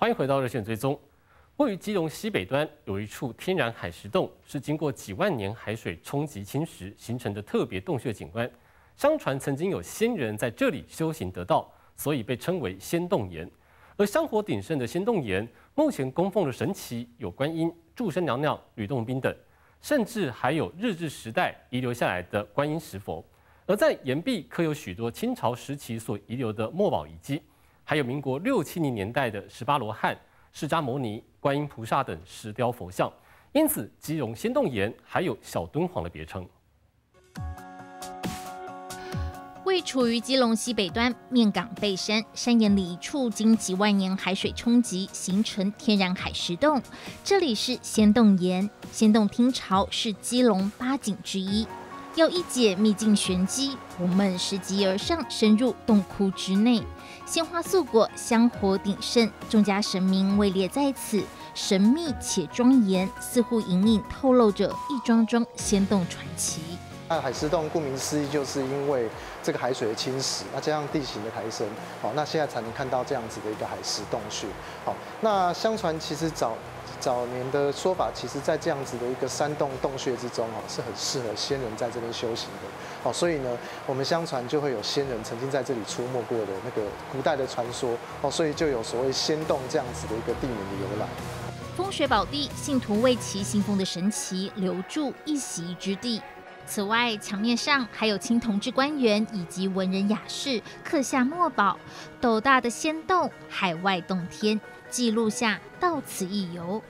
欢迎回到热线追踪。位于基隆西北端有一处天然海石洞，是经过几万年海水冲击侵蚀形成的特别洞穴景观。相传曾经有仙人在这里修行得道，所以被称为仙洞岩。而香火鼎盛的仙洞岩，目前供奉的神奇有观音、祝生娘娘、吕洞宾等，甚至还有日治时代遗留下来的观音石佛。而在岩壁刻有许多清朝时期所遗留的墨宝遗迹。还有民国六七零年代的十八罗汉、释迦牟尼、观音菩萨等石雕佛像，因此基隆仙洞岩还有小敦煌的别称。位处于基隆西北端，面港背山，山岩里一处经几万年海水冲击形成天然海石洞，这里是仙洞岩。仙洞听潮是基隆八景之一，要一解秘境玄机，我们拾级而上，深入洞窟之内。鲜花素果，香火鼎盛，众家神明位列在此，神秘且庄严，似乎隐隐透露着一桩桩仙洞传奇。那海石洞顾名思义，就是因为这个海水的侵蚀，那加上地形的抬升，好，那现在才能看到这样子的一个海石洞穴。好，那相传其实早。早年的说法，其实在这样子的一个山洞洞穴之中，哦，是很适合仙人在这边修行的，哦，所以呢，我们相传就会有仙人曾经在这里出没过的那个古代的传说，哦，所以就有所谓仙洞这样子的一个地名的由来。风水宝地，信徒为其信奉的神奇留住一席之地。此外，墙面上还有青铜制官员以及文人雅士刻下墨宝，斗大的仙洞，海外洞天。记录下到此一游。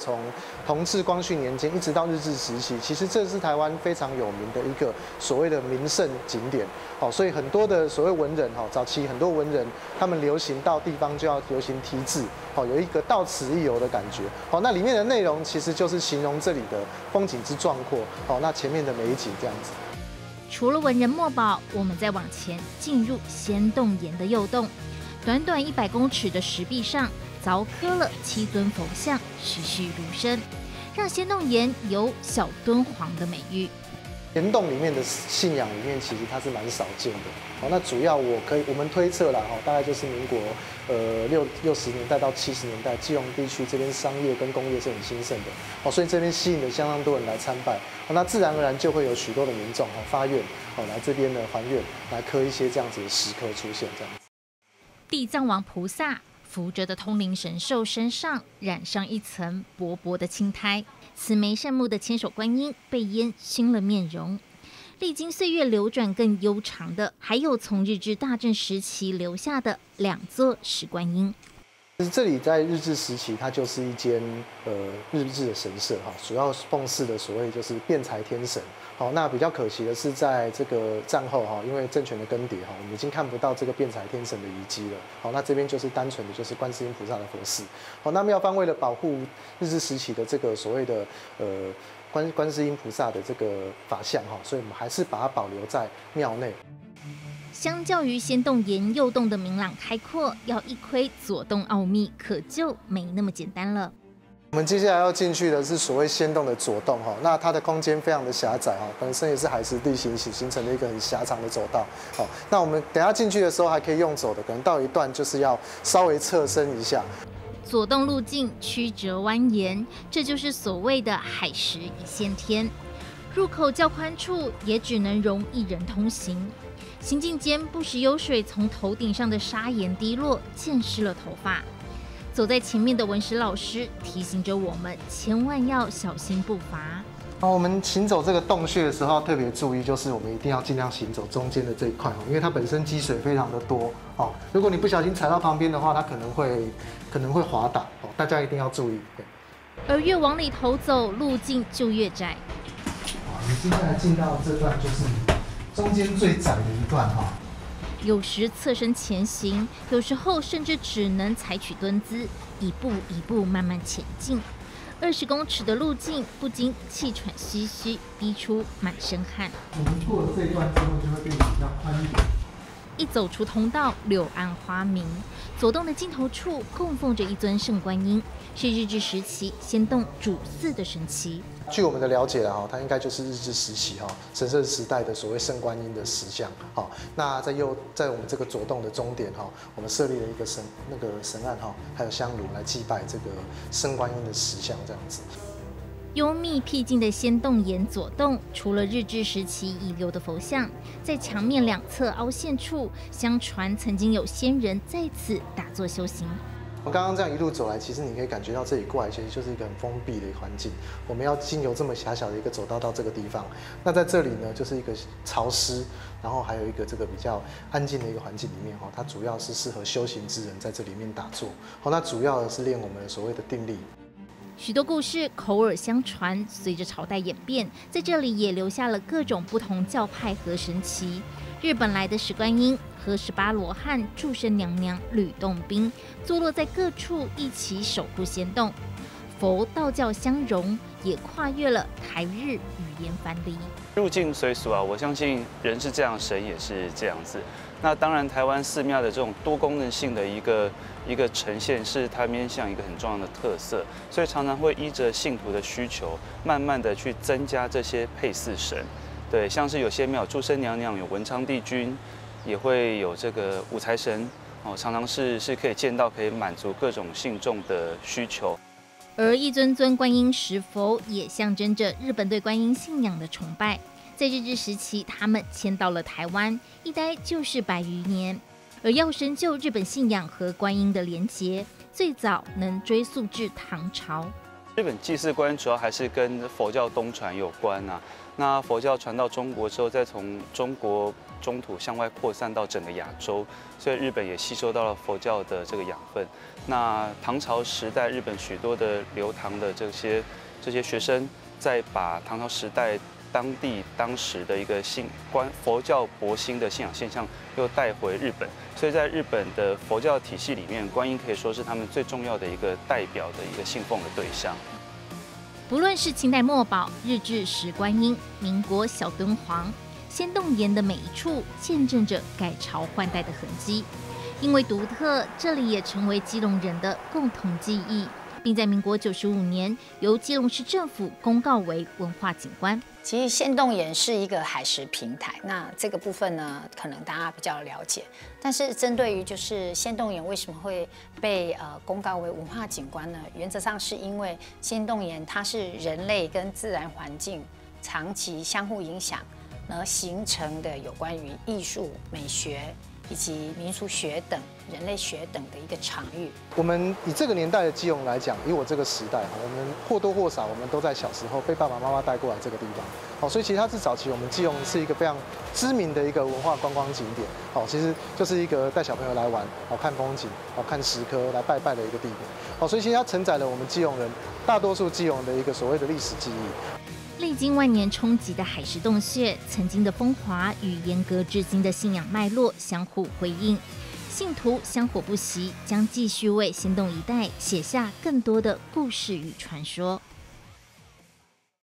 从同治、光绪年间一直到日治时期，其实这是台湾非常有名的一个所谓的名胜景点。好，所以很多的所谓文人，哈，早期很多文人他们流行到地方就要流行题字，好，有一个到此一游的感觉。好，那里面的内容其实就是形容这里的风景之壮阔。好，那前面的美景这样子。除了文人墨宝，我们再往前进入仙洞岩的右洞，短短一百公尺的石壁上。凿刻了七尊佛像，栩栩如生，让仙洞岩有小敦煌的美誉。岩洞里面的信仰里面，其实它是蛮少见的。哦，那主要我可以我们推测了哈，大概就是民国呃六六十年代到七十年代，基隆地区这边商业跟工业是很兴盛的。哦，所以这边吸引了相当多人来参拜。哦，那自然而然就会有许多的民众哦发愿哦来这边呢还愿，来刻一些这样子的石刻出现这样子。地藏王菩萨。扶着的通灵神兽身上染上一层薄薄的青苔，慈眉善目的千手观音被烟熏了面容。历经岁月流转更悠长的，还有从日治大正时期留下的两座石观音。其实这里在日治时期，它就是一间呃日治的神社哈，主要奉祀的所谓就是辩才天神。好，那比较可惜的是，在这个战后哈，因为政权的更迭哈，我们已经看不到这个辩才天神的遗迹了。好，那这边就是单纯的就是观世音菩萨的佛寺。好，那庙方为了保护日治时期的这个所谓的呃观观世音菩萨的这个法像哈，所以我们还是把它保留在庙内。相较于先洞岩右洞的明朗开阔，要一窥左洞奥秘，可就没那么简单了。我们接下来要进去的是所谓仙洞的左洞哈，那它的空间非常的狭窄哈，本身也是海蚀地形形形成的一个很狭长的走道。好，那我们等下进去的时候还可以用走的，可能到一段就是要稍微侧身一下。左洞路径曲折蜿蜒，这就是所谓的海蚀一线天。入口较宽处也只能容一人通行。行进间，不时有水从头顶上的砂岩滴落，溅湿了头发。走在前面的文石老师提醒着我们，千万要小心步伐。好，我们行走这个洞穴的时候，特别注意，就是我们一定要尽量行走中间的这一块哦，因为它本身积水非常的多哦。如果你不小心踩到旁边的话，它可能会可能会滑倒哦，大家一定要注意。而越往里头走，路径就越窄。好，你接下来进到这段就是。中间最窄的一段哈，有时侧身前行，有时候甚至只能采取蹲姿，一步一步慢慢前进。二十公尺的路径，不禁气喘吁吁，逼出满身汗。我们过了这一段之后，就会变得比较宽一点。一走出通道，柳暗花明。左洞的尽头处供奉着一尊圣观音，是日治时期仙洞主祀的神奇。据我们的了解了哈，它应该就是日治时期哈神圣时代的所谓圣观音的石像。好，那在右在我们这个左洞的终点哈，我们设立了一个神那个神案哈，还有香炉来祭拜这个圣观音的石像这样子。幽密僻静的仙洞岩左洞，除了日治时期遗留的佛像，在墙面两侧凹陷处，相传曾经有仙人在此打坐修行。我们刚刚这样一路走来，其实你可以感觉到这里过来其实就是一个很封闭的一个环境。我们要经由这么狭小的一个走道到这个地方，那在这里呢，就是一个潮湿，然后还有一个这个比较安静的一个环境里面哈，它主要是适合修行之人在这里面打坐。好，那主要的是练我们所谓的定力。许多故事口耳相传，随着朝代演变，在这里也留下了各种不同教派和神奇。日本来的石观音和十八罗汉、祝生娘娘、吕洞宾，坐落在各处，一起守护仙洞。佛道教相融，也跨越了台日语言藩篱。入境随俗啊，我相信人是这样，神也是这样子。那当然，台湾寺庙的这种多功能性的一个一个呈现，是它面向一个很重要的特色，所以常常会依着信徒的需求，慢慢的去增加这些配祀神。对，像是有些庙祝生娘娘有文昌帝君，也会有这个五财神哦，常常是是可以见到，可以满足各种信众的需求。而一尊尊观音石佛，也象征着日本对观音信仰的崇拜。在日治时期，他们迁到了台湾，一待就是百余年。而要深究日本信仰和观音的连结，最早能追溯至唐朝。日本祭祀观主要还是跟佛教东传有关啊。那佛教传到中国之后，再从中国中土向外扩散到整个亚洲，所以日本也吸收到了佛教的这个养分。那唐朝时代，日本许多的留唐的这些这些学生，在把唐朝时代。当地当时的一个信观佛教博兴的信仰现象，又带回日本，所以在日本的佛教体系里面，观音可以说是他们最重要的一个代表的一个信奉的对象。不论是清代墨宝、日治石观音、民国小敦煌，仙洞岩的每一处，见证着改朝换代的痕迹。因为独特，这里也成为基隆人的共同记忆。并在民国九十五年由基隆市政府公告为文化景观。其实仙洞岩是一个海蚀平台，那这个部分呢，可能大家比较了解。但是针对于就是仙洞岩为什么会被呃公告为文化景观呢？原则上是因为仙洞岩它是人类跟自然环境长期相互影响而形成的有关于艺术美学。以及民俗学等、人类学等的一个场域。我们以这个年代的基隆来讲，以我这个时代，我们或多或少我们都在小时候被爸爸妈妈带过来这个地方。好，所以其实它是早期我们基隆是一个非常知名的一个文化观光景点。好，其实就是一个带小朋友来玩、好看风景、好看石刻、来拜拜的一个地点。好，所以其实它承载了我们基隆人大多数基隆的一个所谓的历史记忆。历经万年冲击的海蚀洞穴，曾经的风华与严格至今的信仰脉络相互辉映，信徒香火不息，将继续为心动一代写下更多的故事与传说。